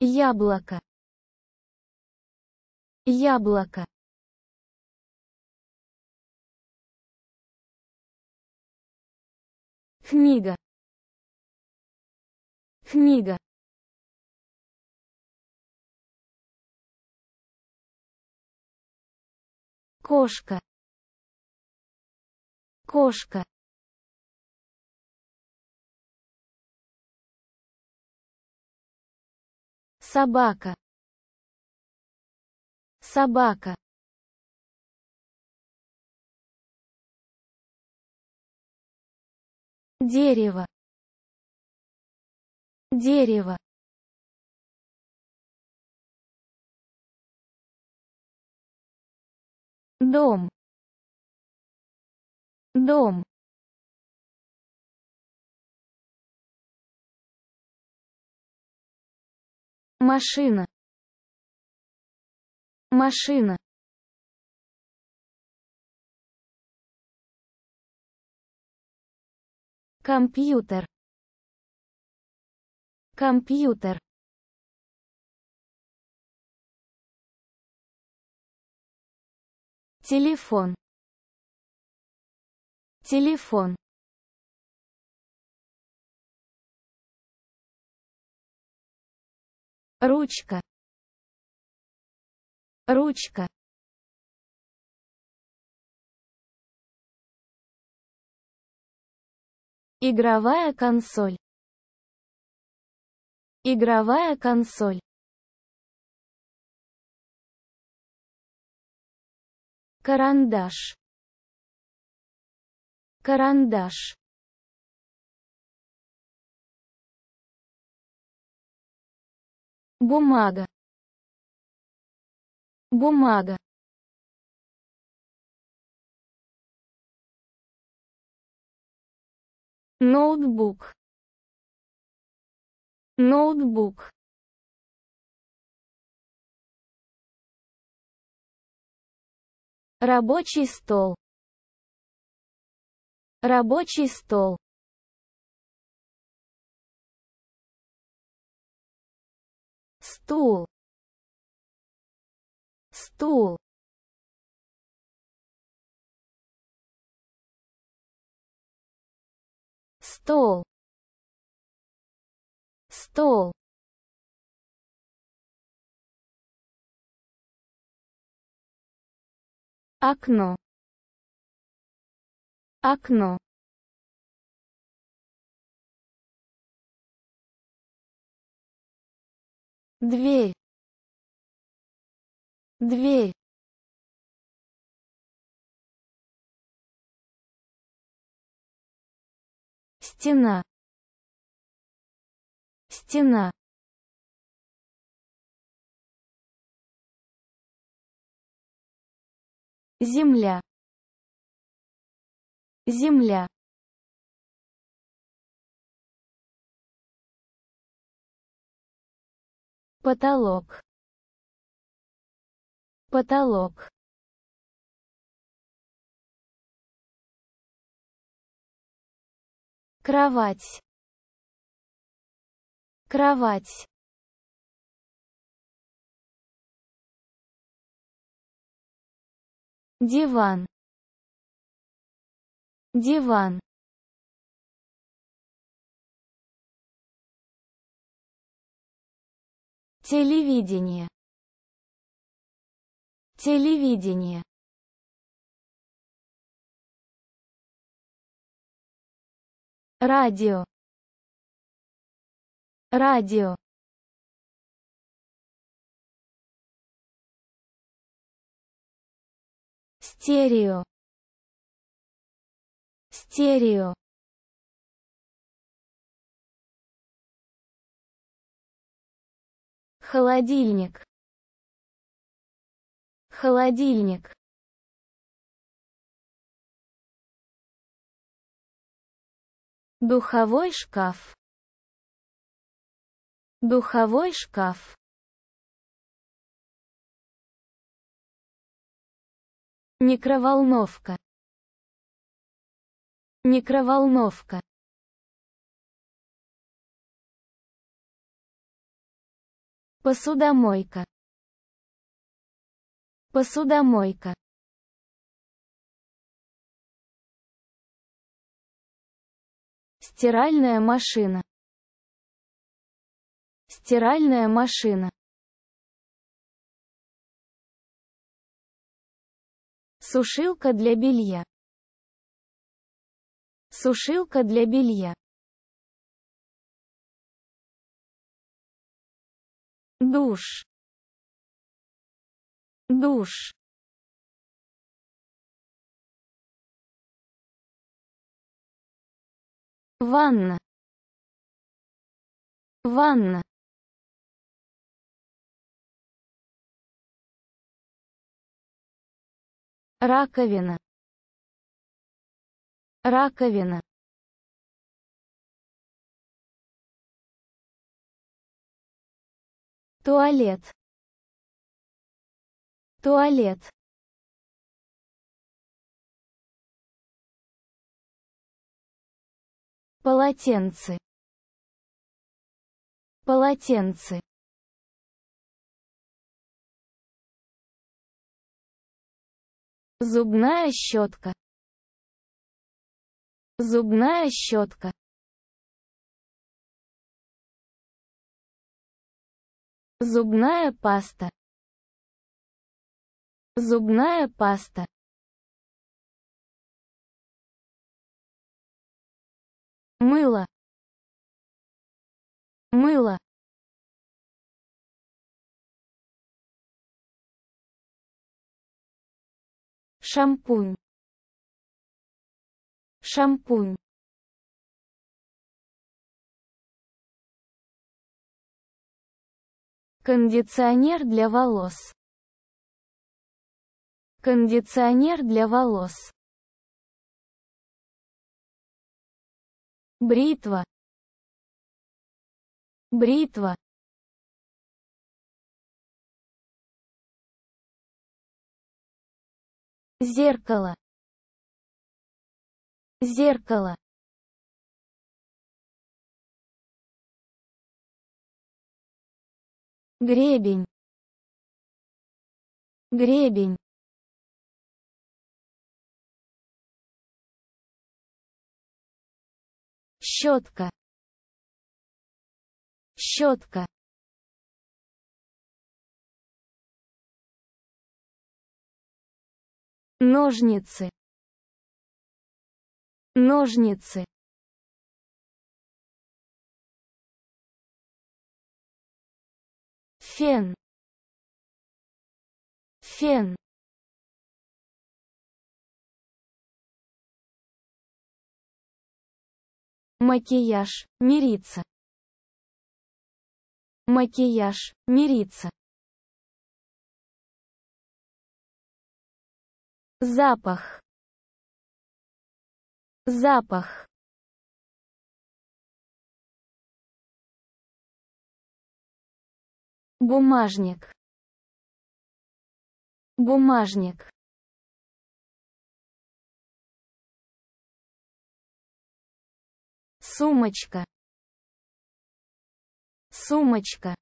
Яблоко. Яблоко. Книга. Книга. Кошка. Кошка. Собака. Собака. Дерево. Дерево. Дом. Дом. Машина. Машина. Компьютер. Компьютер. Телефон. Телефон. Ручка. Ручка. Игровая консоль. Игровая консоль. Карандаш. Карандаш. Бумага. Бумага. Ноутбук. Ноутбук. Рабочий стол. Рабочий стол. Стул. Стул. Стол. Стол. Окно. Окно. Дверь. Дверь. Стена. Стена. Земля. Земля. Потолок. Потолок. Кровать. Кровать. Диван. Диван. Телевидение. Телевидение. Радио. Радио. Стерео. Стерео. Холодильник. Холодильник. Духовой шкаф. Духовой шкаф. Микроволновка. Микроволновка. Посудомойка. Посудомойка. Стиральная машина. Стиральная машина. Сушилка для белья. Сушилка для белья. Душ. Душ. Ванна. Ванна. Раковина. Раковина. Туалет. Туалет. Полотенце. Полотенце. Зубная щетка. Зубная щетка. Зубная паста. Зубная паста. Мыло. Мыло. Шампунь. Шампунь. Кондиционер для волос. Кондиционер для волос. Бритва. Бритва. Зеркало. Зеркало. Гребень. Гребень. Щетка. Щетка. Ножницы. Ножницы. Фен. Фен. Макияж, мириться. Макияж, мириться. Запах. Запах. Бумажник. Бумажник. Сумочка. Сумочка.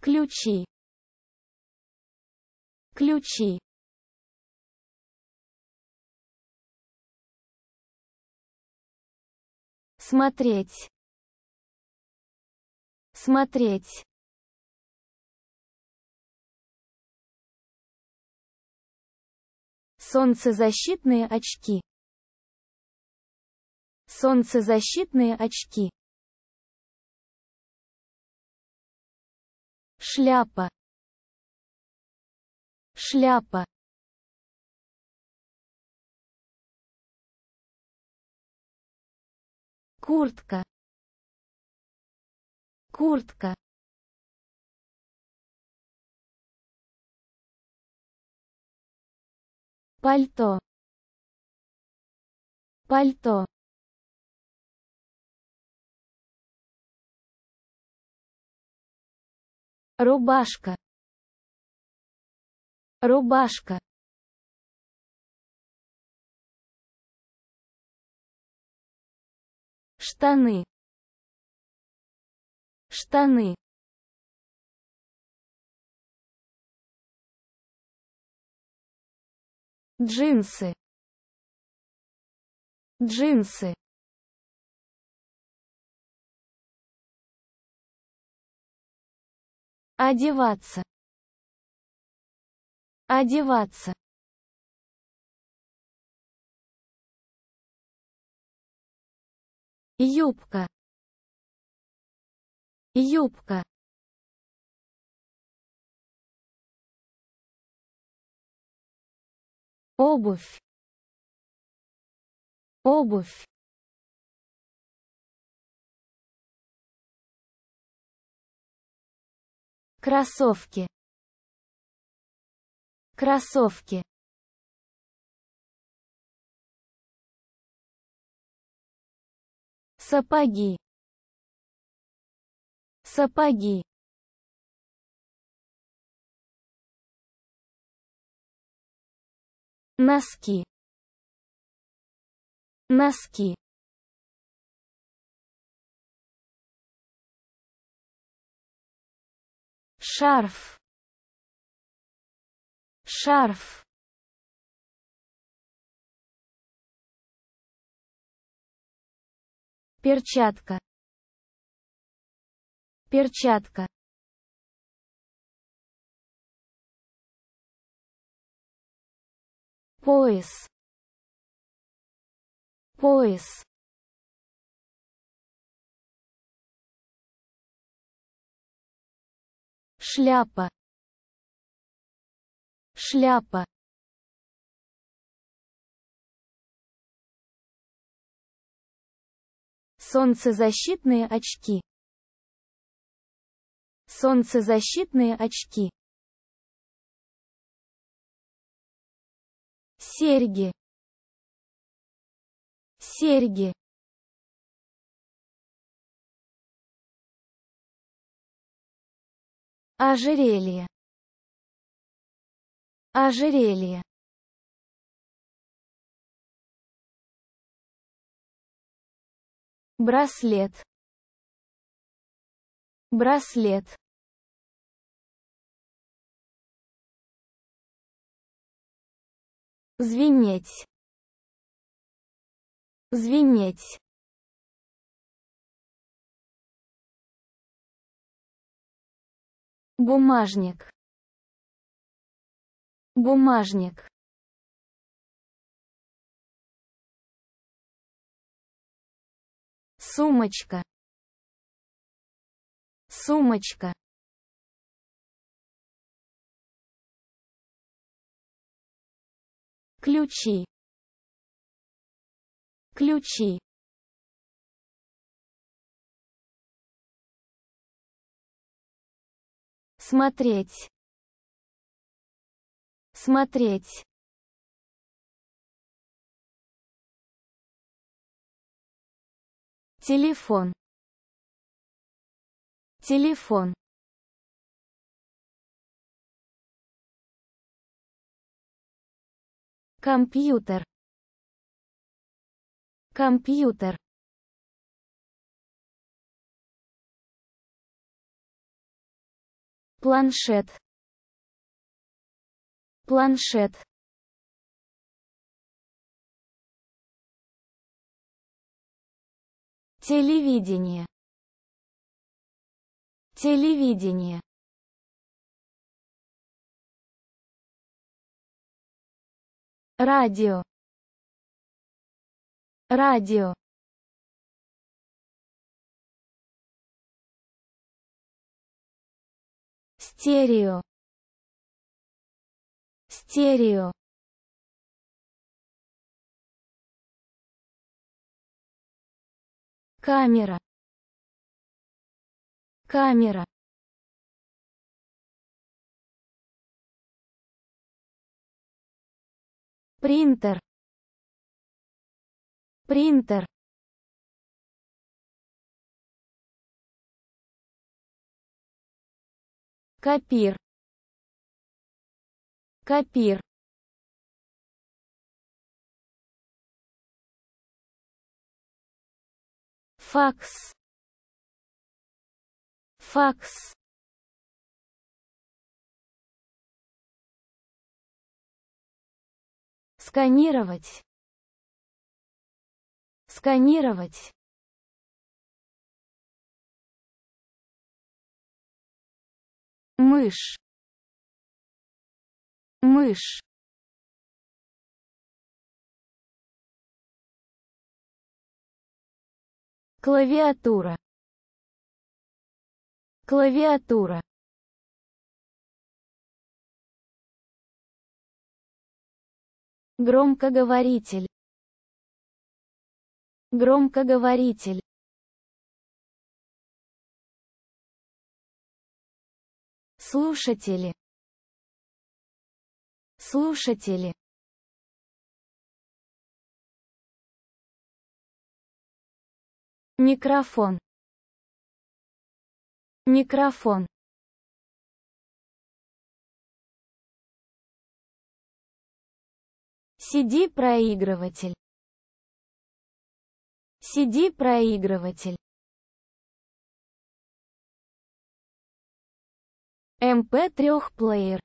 Ключи. Ключи. Смотреть. Смотреть. Солнцезащитные очки. Солнцезащитные очки. Шляпа. Шляпа. Куртка. Куртка. Пальто. Пальто. Рубашка. Рубашка. Штаны. Штаны. Джинсы. Джинсы. Одеваться. Одеваться юбка. Юбка. Обувь. Обувь. Кроссовки. Кроссовки сапоги. Сапоги. Носки. Носки. Шарф. Шарф перчатка. Перчатка. Пояс. Пояс. Шляпа. Шляпа солнцезащитные очки. Солнцезащитные очки. Серьги. Серьги. Ожерелье. Ожерелье браслет. Браслет. Звенеть. Звенеть. Бумажник. Бумажник сумочка. Сумочка. Ключи. Ключи. Смотреть. Смотреть телефон. Телефон. Компьютер. Компьютер. Планшет. Планшет телевидение. Телевидение. Радио. Радио. Стерео. Стерео камера. Камера. Принтер. Принтер. Копир. Копир Факс. Факс. Сканировать. Сканировать. Мышь. Мышь. Клавиатура. Клавиатура. Громкоговоритель. Громкоговоритель. Слушатели. Слушатели. Микрофон. Микрофон. CD-проигрыватель. CD-проигрыватель. MP3-плеер.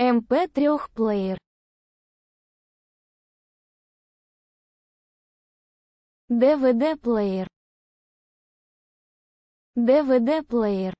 MP3-плеер. DVD-плеер. DVD-плеер.